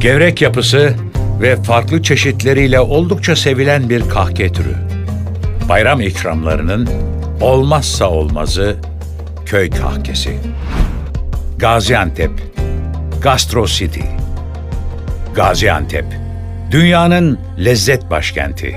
Gevrek yapısı ve farklı çeşitleriyle oldukça sevilen bir kahke türü. Bayram ikramlarının olmazsa olmazı köy kahkesi. Gaziantep, Gastro City. Gaziantep, dünyanın lezzet başkenti.